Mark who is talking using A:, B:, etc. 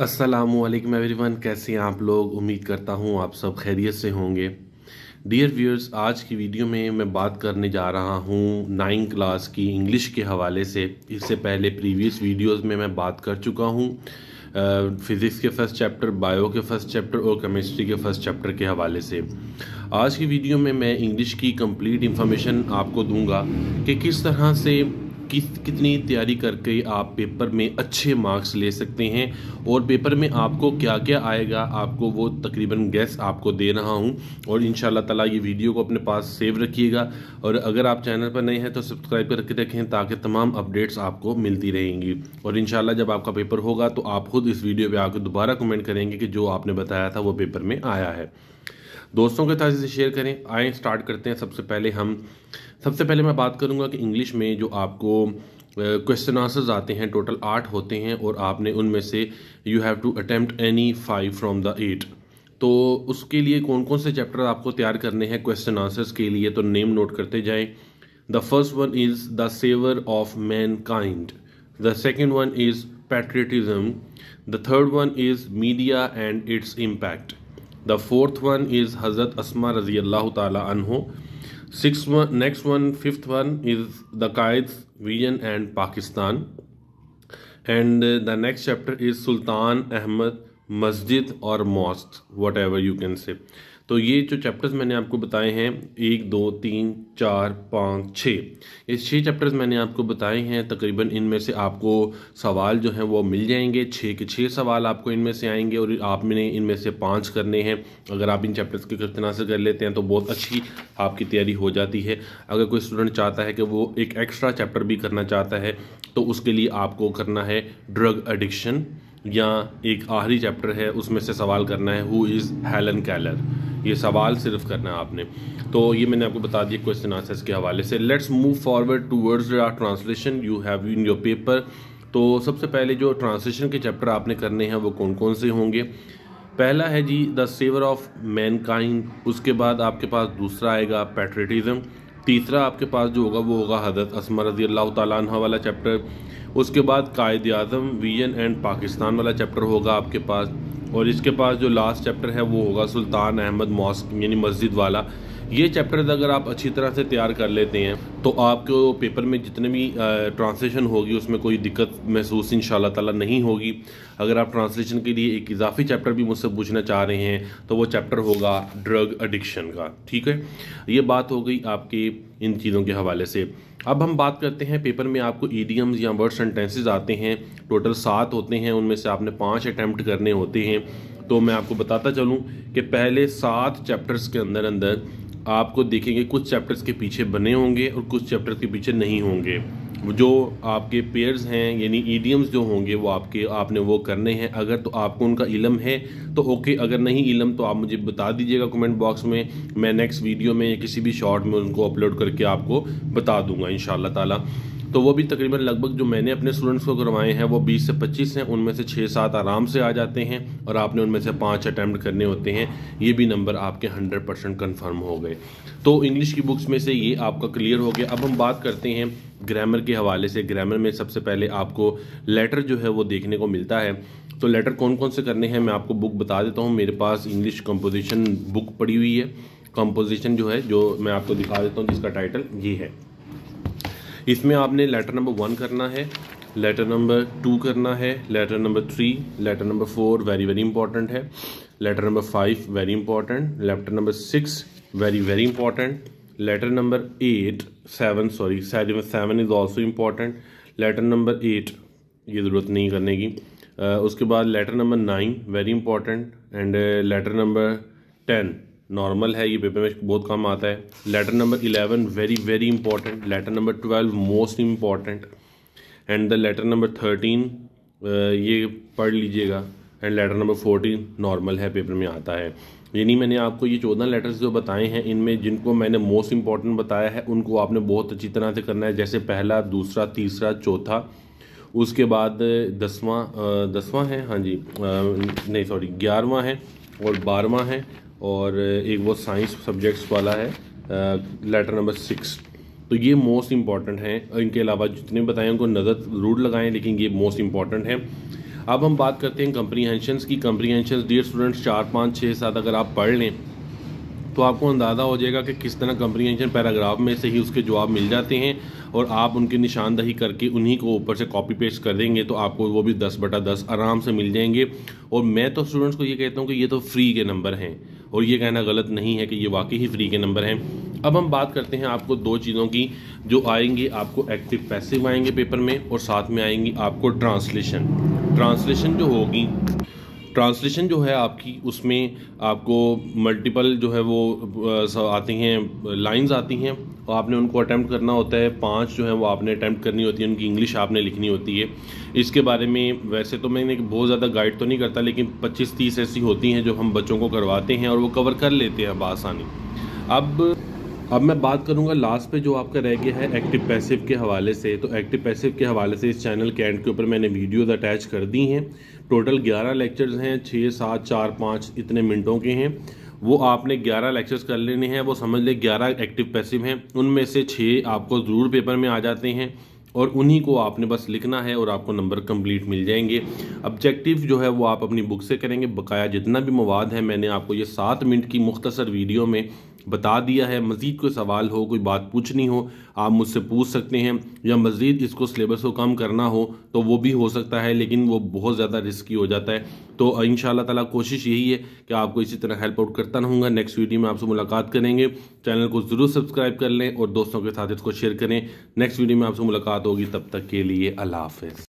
A: Aslam everyone कैसे हैं आप लोग? उम्मीद करता हूँ आप सब खैरियत से होंगे। डियर व्यूअर्स आज की वीडियो में मैं बात करने जा रहा हूँ नाइन क्लास की इंग्लिश के हवाले से। इससे पहले प्रीवियस वीडियोस में मैं बात कर चुका हूँ फिज़िक्स के फ़र्स्ट चैप्टर बायो के फ़र्स्ट चैप्टर और केमिस्ट्री के फ़र्स्ट चैप्टर के हवाले से। आज की वीडियो में मैं इंग्लिश की कंप्लीट इन्फॉर्मेशन आपको दूँगा कि किस तरह से किस, कितनी तैयारी करके आप पेपर में अच्छे मार्क्स ले सकते हैं और पेपर में आपको क्या क्या आएगा, आपको वो तकरीबन गैस आपको दे रहा हूँ और इन ताला ये वीडियो को अपने पास सेव रखिएगा और अगर आप चैनल पर नए हैं तो सब्सक्राइब करके रखें ताकि तमाम अपडेट्स आपको मिलती रहेंगी। और इन जब आपका पेपर होगा तो आप खुद इस वीडियो पर आकर दोबारा कमेंट करेंगे कि जो आपने बताया था वो पेपर में आया है। दोस्तों के साथ इसे शेयर करें। आए स्टार्ट करते हैं सबसे पहले हम। सबसे पहले मैं बात करूँगा कि इंग्लिश में जो आपको क्वेश्चन आंसर्स आते हैं टोटल आठ होते हैं और आपने उनमें से you have to attempt any five from the eight तो उसके लिए कौन कौन से चैप्टर आपको तैयार करने हैं क्वेश्चन आंसर्स के लिए तो नेम नोट करते जाएँ। The first one is the saviour of mankind the second one is patriotism the third one is media and its impact the fourth one is हज़रत असमा रज़ी अल्लाह तहो six next one fifth one is the Quaid vision and Pakistan and the next chapter is Sultan Ahmed मस्जिद और most whatever you can say तो ये जो chapters मैंने आपको बताए हैं, एक, दो, तीन, चार, पाँच छः ये छः चैप्टर्स मैंने आपको बताए हैं, तकरीबन इनमें से आपको सवाल जो हैं वो मिल जाएँगे छः के छः सवाल आपको इनमें से आएँगे और आपने इनमें से पाँच करने हैं। अगर आप इन चैप्टर्स के करतना से कर लेते हैं तो बहुत अच्छी आपकी तैयारी हो जाती है। अगर कोई स्टूडेंट चाहता है कि वो एक एक्स्ट्रा चैप्टर भी करना चाहता है तो उसके लिए आपको करना है ड्रग एडिक्शन या एक आखिरी चैप्टर है, उसमें से सवाल करना है हु इज़ हेलन कैलर ये सवाल सिर्फ़ करना है आपने। तो ये मैंने आपको बता दिया क्वेश्चन आंसर्स के हवाले से। Let's move forward towards translation you have in your paper तो सबसे पहले जो ट्रांसलेशन के चैप्टर आपने करने हैं, वो कौन कौन से होंगे? पहला है जी द सेवर ऑफ़ मैनकाइंड उसके बाद आपके पास दूसरा आएगा पैट्रियटिज्म तीसरा आपके पास जो होगा, वो होगा हज़रत असमर रज़ी अल्लाह तह वाला चैप्टर उसके बाद कायद आज़म, वीजन एंड पाकिस्तान वाला चैप्टर होगा आपके पास। और इसके पास जो लास्ट चैप्टर है, वो होगा सुल्तान अहमद मॉस्क, यानी मस्जिद वाला। ये चैप्टर अगर आप अच्छी तरह से तैयार कर लेते हैं तो आपको पेपर में जितने भी ट्रांसलेशन होगी, उसमें कोई दिक्कत महसूस इन ताला नहीं होगी। अगर आप ट्रांसलेशन के लिए एक इजाफी चैप्टर भी मुझसे पूछना चाह रहे हैं तो वो चैप्टर होगा ड्रग एडिक्शन का, ठीक है? ये बात हो गई आपकी इन चीज़ों के हवाले से। अब हम बात करते हैं पेपर में आपको ईडियम्स या वर्ड सेंटेंसेस आते हैं। टोटल सात होते हैं, उनमें से आपने पाँच अटैम्प्ट करने होते हैं। तो मैं आपको बताता चलूँ कि पहले सात चैप्टर्स के अंदर अंदर आपको देखेंगे कुछ चैप्टर्स के पीछे बने होंगे और कुछ चैप्टर के पीछे नहीं होंगे। जो आपके पेयर्स हैं, यानी ईडियम्स जो होंगे, वो आपके, आपने वो करने हैं। अगर तो आपको उनका इलम है तो ओके अगर नहीं इलम तो आप मुझे बता दीजिएगा कमेंट बॉक्स में। मैं नेक्स्ट वीडियो में या किसी भी शॉर्ट में उनको अपलोड करके आपको बता दूँगा इन ताला। तो वो भी तकरीबन लगभग जो मैंने अपने स्टूडेंट्स को करवाए हैं, वो 20 से 25 हैं, उनमें से 6-7 आराम से आ जाते हैं और आपने उनमें से पाँच अटैम्प्ट करने होते हैं। ये भी नंबर आपके 100 परसेंट कन्फर्म हो गए। तो इंग्लिश की बुक्स में से ये आपका क्लियर हो गया। अब हम बात करते हैं ग्रामर के हवाले से। ग्रामर में सबसे पहले आपको लेटर जो है वो देखने को मिलता है। तो लेटर कौन कौन से करने हैं, मैं आपको बुक बता देता हूँ। मेरे पास इंग्लिश कंपोजिशन बुक पड़ी हुई है। कंपोजिशन जो है, जो मैं आपको दिखा देता हूँ, जिसका टाइटल ये है। इसमें आपने लेटर नंबर वन करना है लेटर नंबर टू करना है letter number three letter number four very very important है letter number five very important letter number six very very important letter number eight seven sorry seven is also important letter number eight ये ज़रूरत नहीं करने की uh, उसके बाद letter number nine very important and letter number ten normal है, ये paper में बहुत कम आता है। Letter number eleven very very important letter number twelve most important and the letter number thirteen ये पढ़ लीजिएगा। And letter number fourteen normal है पेपर में आता है। यानी मैंने आपको ये चौदह लेटर्स जो बताए हैं, इनमें जिनको मैंने मोस्ट इंपॉर्टेंट बताया है, उनको आपने बहुत अच्छी तरह से करना है। जैसे पहला, दूसरा, तीसरा, चौथा, उसके बाद दसवां दसवां है हाँ जी नहीं सॉरी ग्यारहवा है और बारहवा है। और एक वो साइंस सब्जेक्ट्स वाला है लेटर नंबर सिक्स तो ये मोस्ट इंपॉर्टेंट हैं। इनके अलावा जितने बताएँ, उनको नज़र ज़रूर लगाएँ, लेकिन ये मोस्ट इंपॉर्टेंट हैं। अब हम बात करते हैं कंप्रीहेंशंस की। कंप्रीहेंशंस डियर स्टूडेंट्स चार, पाँच छः सात, अगर आप पढ़ लें तो आपको अंदाज़ा हो जाएगा कि किस तरह कंप्रीहेंशन पैराग्राफ में से ही उसके जवाब मिल जाते हैं और आप उनकी निशानदही करके उन्हीं को ऊपर से कॉपी पेस्ट कर देंगे तो आपको वो भी दस बटा दस आराम से मिल जाएँगे। और मैं तो स्टूडेंट्स को ये कहता हूँ कि ये तो फ्री के नंबर हैं और ये कहना गलत नहीं है कि ये वाकई ही फ्री के नंबर हैं। अब हम बात करते हैं आपको दो चीज़ों की जो आएँगी, आपको एक्टिव पैसिव आएँगे पेपर में और साथ में आएँगी आपको ट्रांसलेशन ट्रांसलेशन जो होगी ट्रांसलेशन जो है आपकी, उसमें आपको मल्टीपल जो है वो आती हैं लाइंस आती हैं, और आपने उनको अटैम्प्ट करना होता है, पाँच जो है वो आपने अटैम्प्ट करनी होती है, उनकी इंग्लिश आपने लिखनी होती है। इसके बारे में वैसे तो मैंने बहुत ज़्यादा गाइड तो नहीं करता, लेकिन पच्चीस तीस ऐसी होती हैं जो हम बच्चों को करवाते हैं और वो कवर कर लेते हैं अब आसानी। अब अब मैं बात करूँगा लास्ट पे जो आपका रह गया है एक्टिव पैसिव के हवाले से। तो एक्टिव पैसिव के हवाले से इस चैनल के एंड के ऊपर मैंने वीडियोज़ अटैच कर दी हैं। टोटल 11 लेक्चर्स हैं छः सात, चार, पाँच इतने मिनटों के हैं। वो आपने 11 लेक्चर्स कर लेने हैं, वो समझ ले 11 एक्टिव पैसिव हैं। उनमें से छः आपको ज़रूर पेपर में आ जाते हैं और उन्हीं को आपने बस लिखना है और आपको नंबर कंप्लीट मिल जाएँगे। ऑब्जेक्टिव जो है वो आप अपनी बुक से करेंगे। बकाया जितना भी मवाद है, मैंने आपको ये सात मिनट की मुख्तसर वीडियो में बता दिया है, मज़ीद कोई सवाल हो, कोई बात पूछनी हो, आप मुझसे पूछ सकते हैं, या मज़ीद इसको सिलेबस को कम करना हो तो वो भी हो सकता है, लेकिन वो बहुत ज़्यादा रिस्की हो जाता है। तो इन ताला कोशिश यही है कि आपको इसी तरह हेल्प आउट करता रहूँगा। नेक्स्ट वीडियो में आपसे मुलाकात करेंगे। चैनल को ज़रूर सब्सक्राइब कर लें और दोस्तों के साथ इसको शेयर करें। नेक्स्ट वीडियो में आपसे मुलाकात होगी, तब तक के लिए अल्लाह हाफ़